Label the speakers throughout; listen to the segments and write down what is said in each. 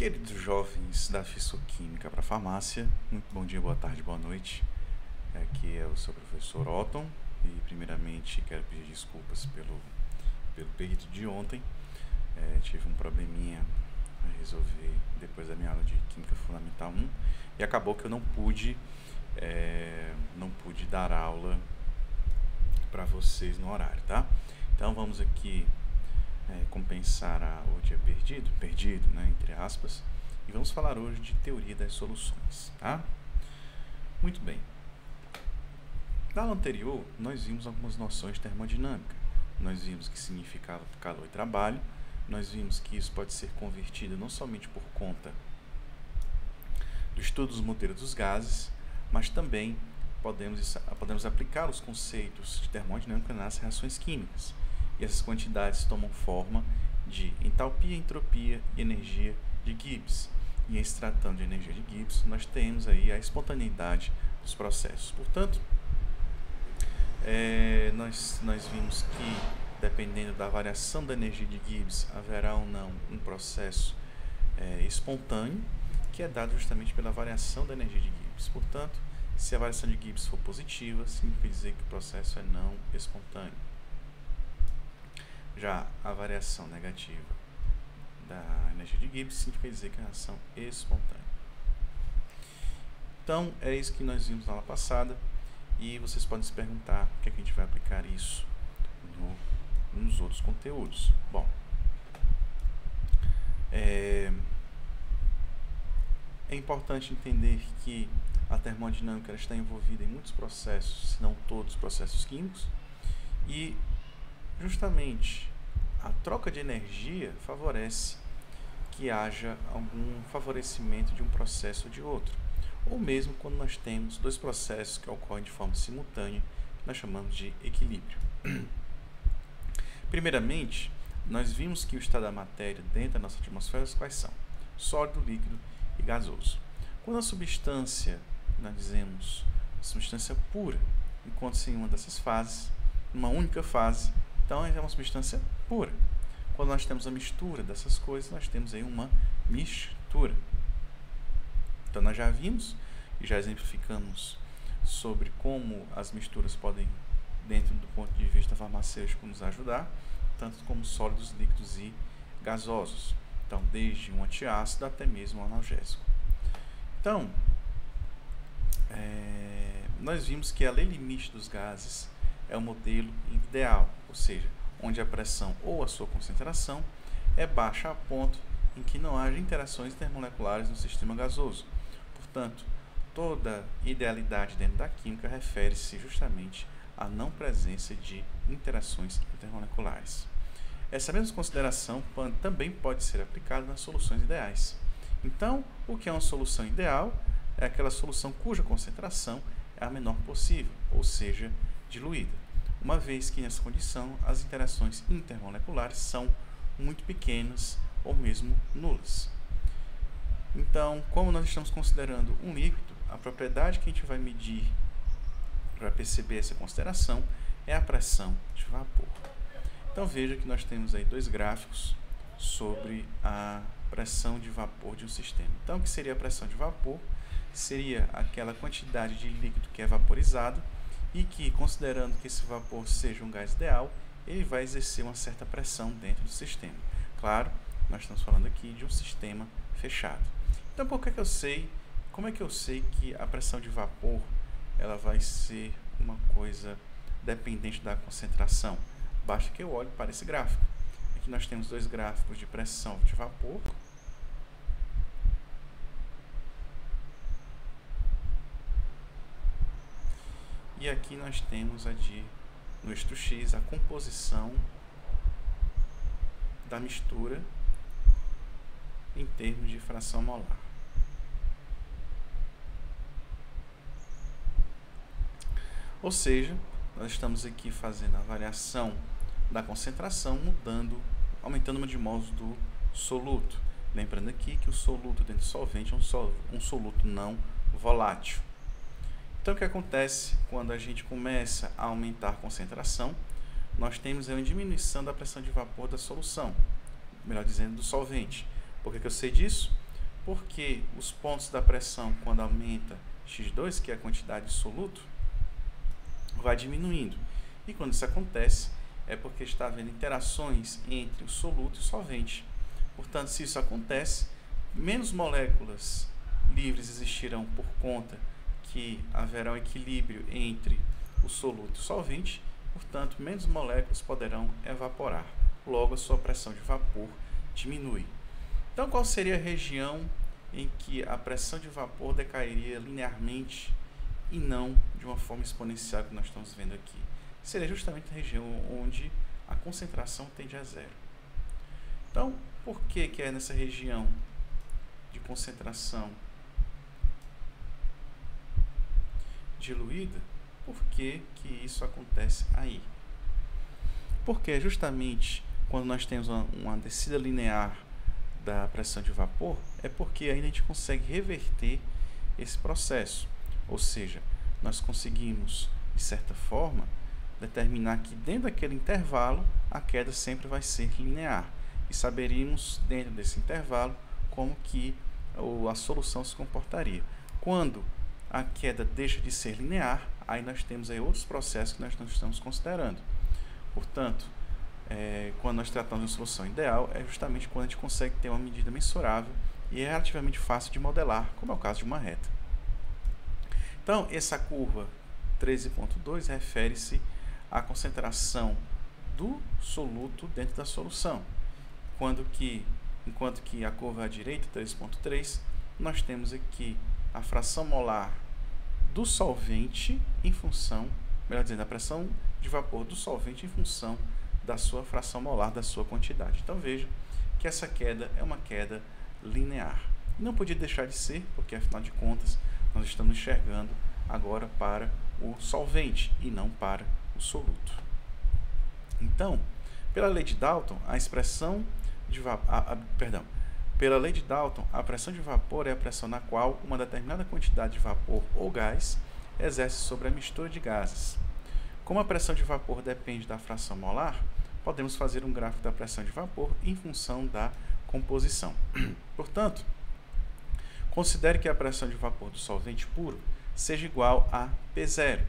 Speaker 1: Queridos jovens da Físico-Química para Farmácia, muito bom dia, boa tarde, boa noite. Aqui é o seu professor Otton e, primeiramente, quero pedir desculpas pelo, pelo perito de ontem. É, tive um probleminha a resolver depois da minha aula de Química Fundamental 1 e acabou que eu não pude, é, não pude dar aula para vocês no horário, tá? Então vamos aqui é, compensar a, o dia perdido, perdido, né, entre aspas, e vamos falar hoje de teoria das soluções, tá? Muito bem. Na aula anterior, nós vimos algumas noções de termodinâmica. Nós vimos que significava calor e trabalho, nós vimos que isso pode ser convertido não somente por conta do estudo dos modelos dos gases, mas também podemos, podemos aplicar os conceitos de termodinâmica nas reações químicas. E essas quantidades tomam forma de entalpia, entropia e energia de Gibbs. E em se tratando de energia de Gibbs, nós temos aí a espontaneidade dos processos. Portanto, é, nós, nós vimos que, dependendo da variação da energia de Gibbs, haverá ou não um processo é, espontâneo, que é dado justamente pela variação da energia de Gibbs. Portanto, se a variação de Gibbs for positiva, significa dizer que o processo é não espontâneo. Já a variação negativa da energia de Gibbs significa dizer que é a reação espontânea. Então, é isso que nós vimos na aula passada. E vocês podem se perguntar por que, é que a gente vai aplicar isso no, nos outros conteúdos. Bom, é, é importante entender que a termodinâmica está envolvida em muitos processos, se não todos os processos químicos, e justamente a troca de energia favorece que haja algum favorecimento de um processo ou de outro ou mesmo quando nós temos dois processos que ocorrem de forma simultânea, nós chamamos de equilíbrio. Primeiramente, nós vimos que o estado da matéria dentro da nossa atmosfera quais são? Sólido, líquido e gasoso. Quando a substância, nós dizemos substância pura, encontra-se em uma dessas fases, numa única fase, então é uma substância pura. Quando nós temos a mistura dessas coisas, nós temos aí uma mistura. Então nós já vimos e já exemplificamos sobre como as misturas podem, dentro do ponto de vista farmacêutico, nos ajudar, tanto como sólidos, líquidos e gasosos. Então, desde um antiácido até mesmo um analgésico. Então, é, nós vimos que a lei limite dos gases é o modelo ideal, ou seja, onde a pressão ou a sua concentração é baixa a ponto em que não haja interações intermoleculares no sistema gasoso Portanto, toda idealidade dentro da química refere-se justamente à não presença de interações intermoleculares. Essa mesma consideração também pode ser aplicada nas soluções ideais. Então, o que é uma solução ideal é aquela solução cuja concentração é a menor possível, ou seja, diluída, uma vez que nessa condição as interações intermoleculares são muito pequenas ou mesmo nulas. Então, como nós estamos considerando um líquido, a propriedade que a gente vai medir para perceber essa consideração é a pressão de vapor. Então veja que nós temos aí dois gráficos sobre a pressão de vapor de um sistema. Então o que seria a pressão de vapor? Seria aquela quantidade de líquido que é vaporizado e que, considerando que esse vapor seja um gás ideal, ele vai exercer uma certa pressão dentro do sistema. Claro, nós estamos falando aqui de um sistema fechado. Então, por que, que eu sei? Como é que eu sei que a pressão de vapor ela vai ser uma coisa dependente da concentração? Basta que eu olhe para esse gráfico. Aqui nós temos dois gráficos de pressão de vapor. E aqui nós temos a de, no eixo X, a composição da mistura em termos de fração molar. Ou seja, nós estamos aqui fazendo a variação da concentração, mudando, aumentando número de mols do soluto. Lembrando aqui que o soluto dentro do solvente é um, sol, um soluto não volátil. Então, o que acontece quando a gente começa a aumentar a concentração? Nós temos uma diminuição da pressão de vapor da solução, melhor dizendo, do solvente. Por que, que eu sei disso? porque os pontos da pressão, quando aumenta X2, que é a quantidade de soluto, vai diminuindo. E quando isso acontece, é porque está havendo interações entre o soluto e o solvente. Portanto, se isso acontece, menos moléculas livres existirão por conta que haverá um equilíbrio entre o soluto e o solvente, portanto, menos moléculas poderão evaporar. Logo, a sua pressão de vapor diminui. Então, qual seria a região em que a pressão de vapor decairia linearmente e não de uma forma exponencial que nós estamos vendo aqui? Seria justamente a região onde a concentração tende a zero. Então, por que, que é nessa região de concentração diluída? Por que, que isso acontece aí? Porque justamente quando nós temos uma, uma descida linear da pressão de vapor, é porque a gente consegue reverter esse processo. Ou seja, nós conseguimos, de certa forma, determinar que dentro daquele intervalo a queda sempre vai ser linear. E saberíamos, dentro desse intervalo, como que a solução se comportaria. Quando a queda deixa de ser linear, aí nós temos aí outros processos que nós não estamos considerando. Portanto, é, quando nós tratamos de uma solução ideal, é justamente quando a gente consegue ter uma medida mensurável e é relativamente fácil de modelar, como é o caso de uma reta. Então, essa curva 13.2 refere-se à concentração do soluto dentro da solução, quando que, enquanto que a curva à direita, 3.3, nós temos aqui a fração molar do solvente em função, melhor dizendo, a pressão de vapor do solvente em função da sua fração molar, da sua quantidade. Então veja que essa queda é uma queda linear. Não podia deixar de ser, porque afinal de contas nós estamos enxergando agora para o solvente e não para o soluto. Então, pela lei de Dalton, a expressão de vapor, perdão, pela lei de Dalton, a pressão de vapor é a pressão na qual uma determinada quantidade de vapor ou gás exerce sobre a mistura de gases. Como a pressão de vapor depende da fração molar, podemos fazer um gráfico da pressão de vapor em função da composição. Portanto, considere que a pressão de vapor do solvente puro seja igual a P0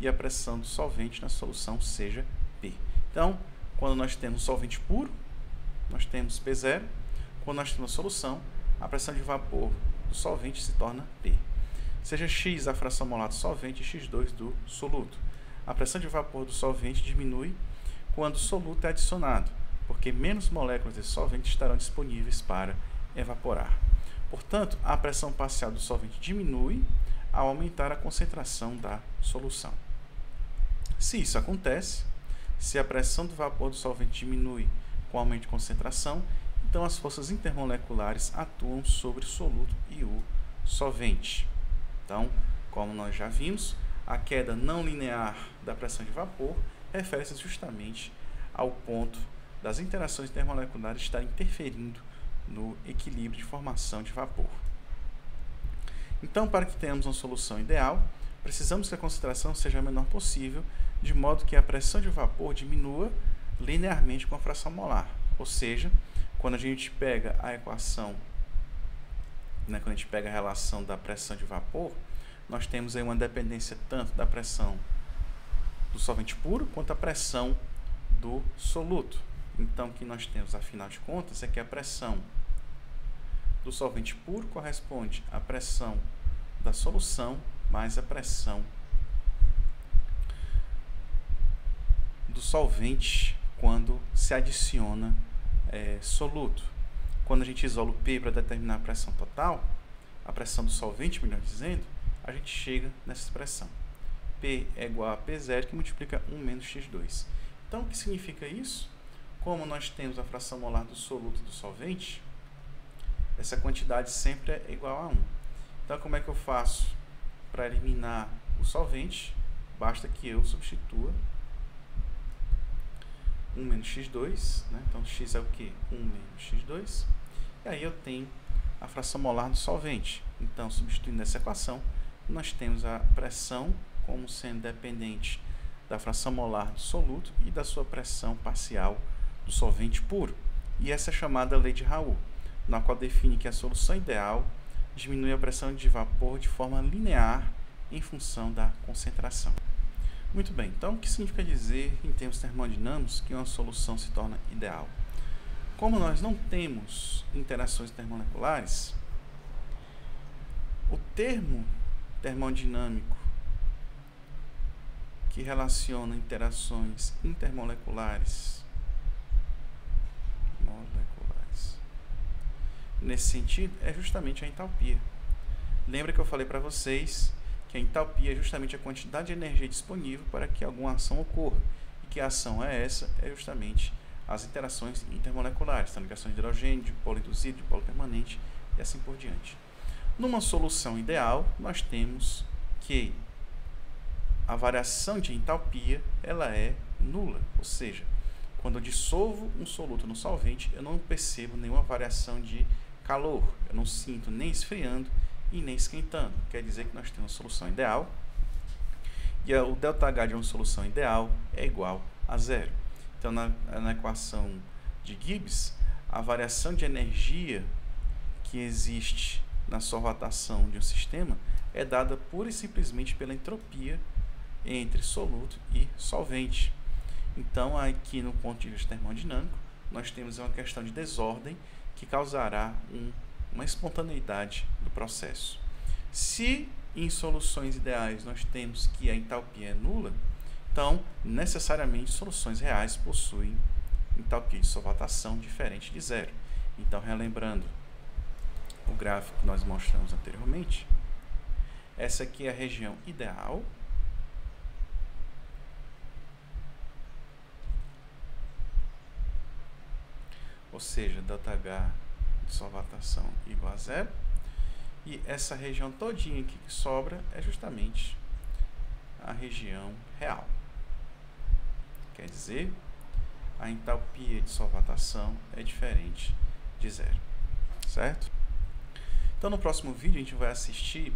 Speaker 1: e a pressão do solvente na solução seja P. Então, quando nós temos solvente puro, nós temos P0. Quando nós temos solução, a pressão de vapor do solvente se torna P. Seja X a fração molar do solvente e X2 do soluto a pressão de vapor do solvente diminui quando o soluto é adicionado, porque menos moléculas de solvente estarão disponíveis para evaporar. Portanto, a pressão parcial do solvente diminui ao aumentar a concentração da solução. Se isso acontece, se a pressão do vapor do solvente diminui com aumento de concentração, então as forças intermoleculares atuam sobre o soluto e o solvente. Então, como nós já vimos, a queda não linear da pressão de vapor refere-se justamente ao ponto das interações termomoleculares estarem interferindo no equilíbrio de formação de vapor. Então, para que tenhamos uma solução ideal, precisamos que a concentração seja a menor possível, de modo que a pressão de vapor diminua linearmente com a fração molar. Ou seja, quando a gente pega a equação, né, quando a gente pega a relação da pressão de vapor, nós temos aí uma dependência tanto da pressão do solvente puro quanto a pressão do soluto. Então, o que nós temos, afinal de contas, é que a pressão do solvente puro corresponde à pressão da solução mais a pressão do solvente quando se adiciona é, soluto. Quando a gente isola o P para determinar a pressão total, a pressão do solvente, melhor dizendo, a gente chega nessa expressão. P é igual a P0 que multiplica 1 menos X2. Então, o que significa isso? Como nós temos a fração molar do soluto do solvente, essa quantidade sempre é igual a 1. Então, como é que eu faço para eliminar o solvente? Basta que eu substitua 1 menos x2, né? então x é o que? 1 menos x2, e aí eu tenho a fração molar do solvente. Então, substituindo essa equação, nós temos a pressão como sendo dependente da fração molar do soluto e da sua pressão parcial do solvente puro. E essa é chamada lei de Raul. na qual define que a solução ideal diminui a pressão de vapor de forma linear em função da concentração. Muito bem, então o que significa dizer, em termos termodinâmicos, que uma solução se torna ideal? Como nós não temos interações termomoleculares, o termo termodinâmico que relaciona interações intermoleculares moleculares. Nesse sentido, é justamente a entalpia. Lembra que eu falei para vocês que a entalpia é justamente a quantidade de energia disponível para que alguma ação ocorra. E que a ação é essa? É justamente as interações intermoleculares, então ligações de hidrogênio, de polo induzido, de polo permanente e assim por diante. Numa solução ideal, nós temos que a variação de entalpia ela é nula, ou seja, quando eu dissolvo um soluto no solvente, eu não percebo nenhuma variação de calor, eu não sinto nem esfriando e nem esquentando. Quer dizer que nós temos uma solução ideal e o ΔH de uma solução ideal é igual a zero. Então, na, na equação de Gibbs, a variação de energia que existe na solvatação de um sistema é dada pura e simplesmente pela entropia entre soluto e solvente. Então, aqui no ponto de vista termodinâmico, nós temos uma questão de desordem que causará um, uma espontaneidade do processo. Se em soluções ideais nós temos que a entalpia é nula, então necessariamente soluções reais possuem entalpia de solvatação diferente de zero. Então, relembrando o gráfico que nós mostramos anteriormente, essa aqui é a região ideal ou seja, ΔH solvatação igual a zero. E essa região todinha aqui que sobra é justamente a região real. Quer dizer, a entalpia de solvatação é diferente de zero, certo? Então no próximo vídeo a gente vai assistir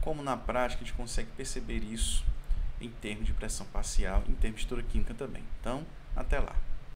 Speaker 1: como na prática a gente consegue perceber isso em termos de pressão parcial, em termos de estrutura química também. Então, até lá.